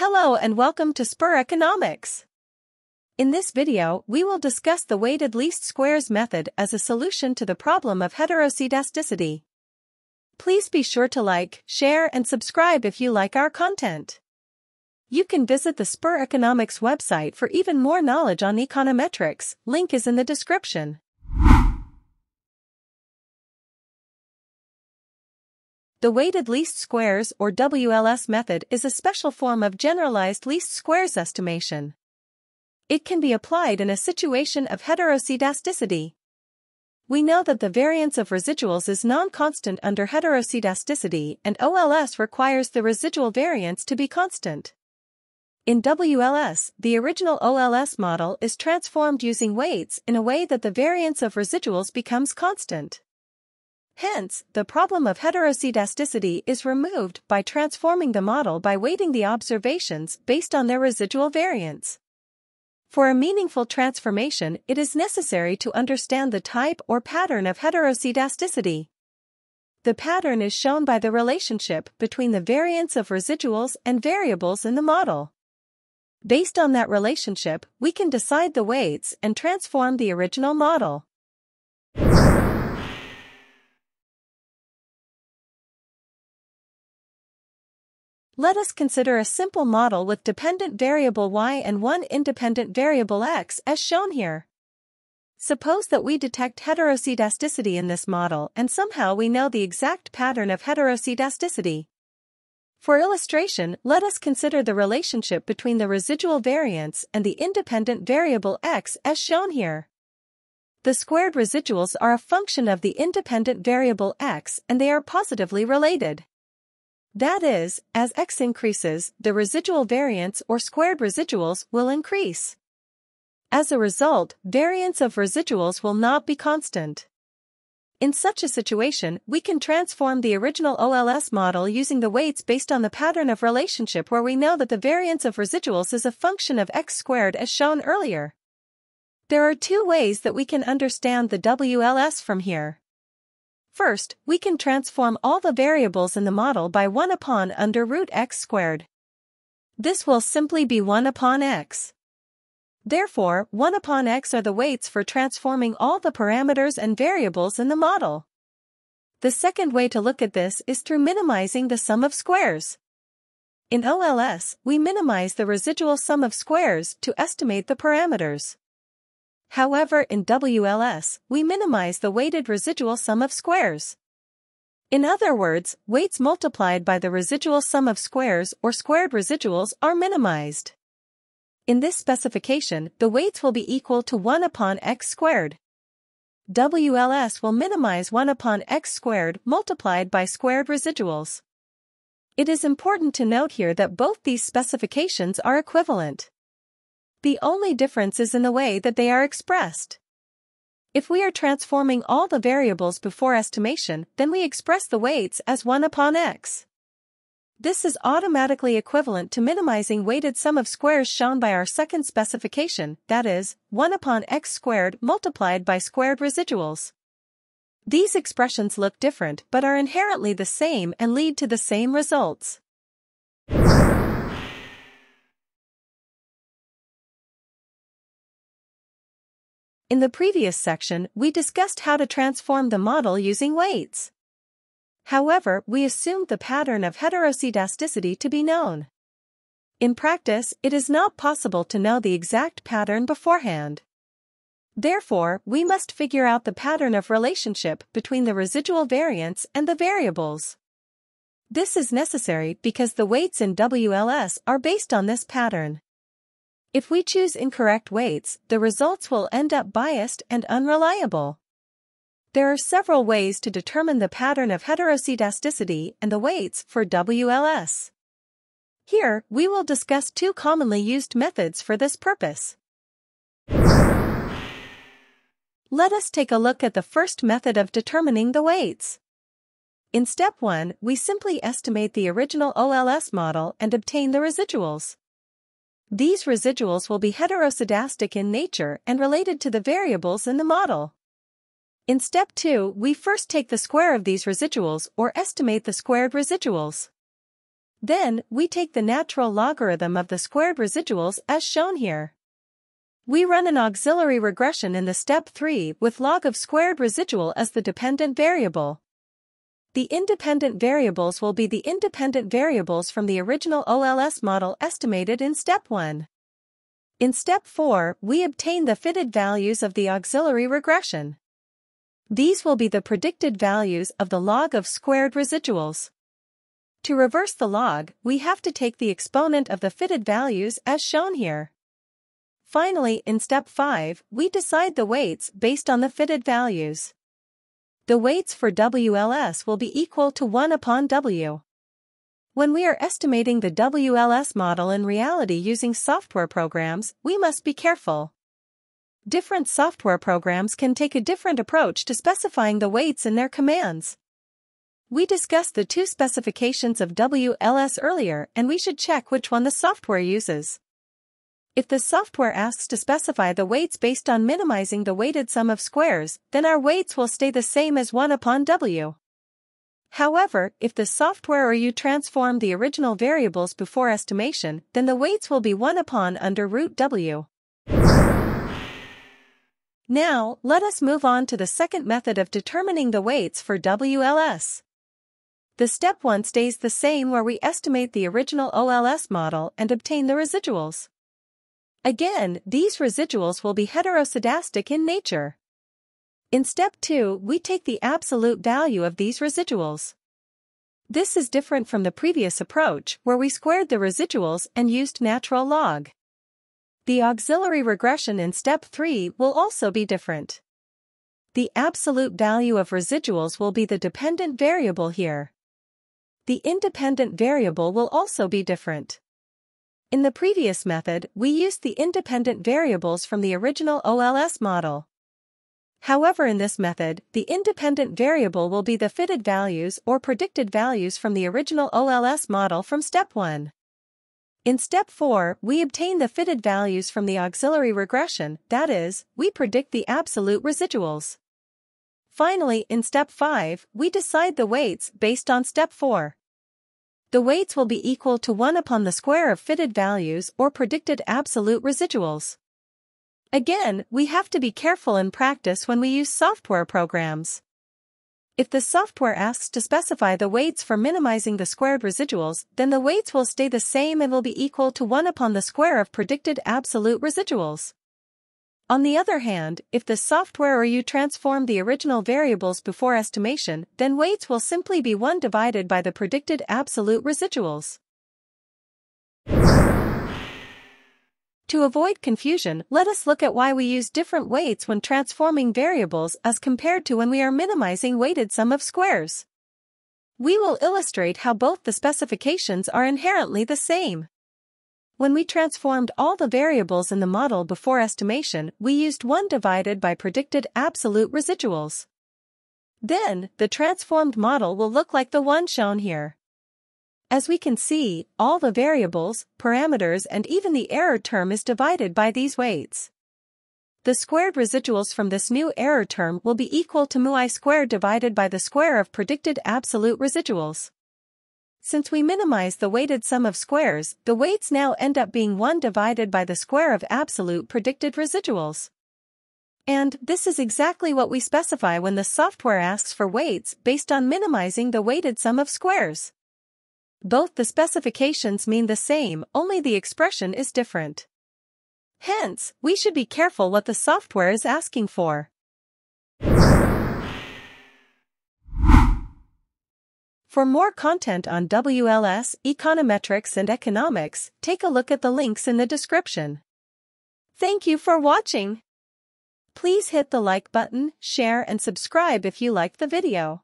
Hello and welcome to Spur Economics. In this video, we will discuss the weighted least squares method as a solution to the problem of heteroscedasticity. Please be sure to like, share and subscribe if you like our content. You can visit the Spur Economics website for even more knowledge on econometrics, link is in the description. The weighted least squares or WLS method is a special form of generalized least squares estimation. It can be applied in a situation of heteroscedasticity. We know that the variance of residuals is non-constant under heteroscedasticity and OLS requires the residual variance to be constant. In WLS, the original OLS model is transformed using weights in a way that the variance of residuals becomes constant. Hence, the problem of heteroscedasticity is removed by transforming the model by weighting the observations based on their residual variance. For a meaningful transformation, it is necessary to understand the type or pattern of heteroscedasticity. The pattern is shown by the relationship between the variance of residuals and variables in the model. Based on that relationship, we can decide the weights and transform the original model. Let us consider a simple model with dependent variable y and one independent variable x as shown here. Suppose that we detect heteroscedasticity in this model and somehow we know the exact pattern of heteroscedasticity. For illustration, let us consider the relationship between the residual variance and the independent variable x as shown here. The squared residuals are a function of the independent variable x and they are positively related. That is, as x increases, the residual variance or squared residuals will increase. As a result, variance of residuals will not be constant. In such a situation, we can transform the original OLS model using the weights based on the pattern of relationship where we know that the variance of residuals is a function of x squared as shown earlier. There are two ways that we can understand the WLS from here. First, we can transform all the variables in the model by 1 upon under root x squared. This will simply be 1 upon x. Therefore, 1 upon x are the weights for transforming all the parameters and variables in the model. The second way to look at this is through minimizing the sum of squares. In OLS, we minimize the residual sum of squares to estimate the parameters. However in WLS, we minimize the weighted residual sum of squares. In other words, weights multiplied by the residual sum of squares or squared residuals are minimized. In this specification, the weights will be equal to 1 upon x squared. WLS will minimize 1 upon x squared multiplied by squared residuals. It is important to note here that both these specifications are equivalent. The only difference is in the way that they are expressed. If we are transforming all the variables before estimation, then we express the weights as 1 upon x. This is automatically equivalent to minimizing weighted sum of squares shown by our second specification, that is, 1 upon x squared multiplied by squared residuals. These expressions look different but are inherently the same and lead to the same results. In the previous section, we discussed how to transform the model using weights. However, we assumed the pattern of heteroscedasticity to be known. In practice, it is not possible to know the exact pattern beforehand. Therefore, we must figure out the pattern of relationship between the residual variance and the variables. This is necessary because the weights in WLS are based on this pattern. If we choose incorrect weights, the results will end up biased and unreliable. There are several ways to determine the pattern of heteroscedasticity and the weights for WLS. Here, we will discuss two commonly used methods for this purpose. Let us take a look at the first method of determining the weights. In step 1, we simply estimate the original OLS model and obtain the residuals. These residuals will be heteroscedastic in nature and related to the variables in the model. In step 2, we first take the square of these residuals or estimate the squared residuals. Then, we take the natural logarithm of the squared residuals as shown here. We run an auxiliary regression in the step 3 with log of squared residual as the dependent variable. The independent variables will be the independent variables from the original OLS model estimated in step 1. In step 4, we obtain the fitted values of the auxiliary regression. These will be the predicted values of the log of squared residuals. To reverse the log, we have to take the exponent of the fitted values as shown here. Finally, in step 5, we decide the weights based on the fitted values. The weights for WLS will be equal to 1 upon W. When we are estimating the WLS model in reality using software programs, we must be careful. Different software programs can take a different approach to specifying the weights in their commands. We discussed the two specifications of WLS earlier and we should check which one the software uses. If the software asks to specify the weights based on minimizing the weighted sum of squares, then our weights will stay the same as 1 upon W. However, if the software or you transform the original variables before estimation, then the weights will be 1 upon under root W. Now, let us move on to the second method of determining the weights for WLS. The step 1 stays the same where we estimate the original OLS model and obtain the residuals. Again, these residuals will be heteroscedastic in nature. In step 2, we take the absolute value of these residuals. This is different from the previous approach where we squared the residuals and used natural log. The auxiliary regression in step 3 will also be different. The absolute value of residuals will be the dependent variable here. The independent variable will also be different. In the previous method, we used the independent variables from the original OLS model. However in this method, the independent variable will be the fitted values or predicted values from the original OLS model from step 1. In step 4, we obtain the fitted values from the auxiliary regression, that is, we predict the absolute residuals. Finally, in step 5, we decide the weights based on step 4. The weights will be equal to 1 upon the square of fitted values or predicted absolute residuals. Again, we have to be careful in practice when we use software programs. If the software asks to specify the weights for minimizing the squared residuals, then the weights will stay the same and will be equal to 1 upon the square of predicted absolute residuals. On the other hand, if the software or you transform the original variables before estimation, then weights will simply be 1 divided by the predicted absolute residuals. To avoid confusion, let us look at why we use different weights when transforming variables as compared to when we are minimizing weighted sum of squares. We will illustrate how both the specifications are inherently the same. When we transformed all the variables in the model before estimation, we used 1 divided by predicted absolute residuals. Then, the transformed model will look like the one shown here. As we can see, all the variables, parameters and even the error term is divided by these weights. The squared residuals from this new error term will be equal to mu i squared divided by the square of predicted absolute residuals. Since we minimize the weighted sum of squares, the weights now end up being 1 divided by the square of absolute predicted residuals. And this is exactly what we specify when the software asks for weights based on minimizing the weighted sum of squares. Both the specifications mean the same, only the expression is different. Hence, we should be careful what the software is asking for. For more content on WLS, econometrics and economics, take a look at the links in the description. Thank you for watching. Please hit the like button, share and subscribe if you liked the video.